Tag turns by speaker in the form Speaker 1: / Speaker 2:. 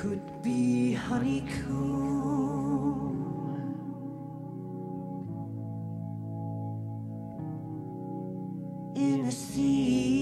Speaker 1: could be honeycomb in a sea.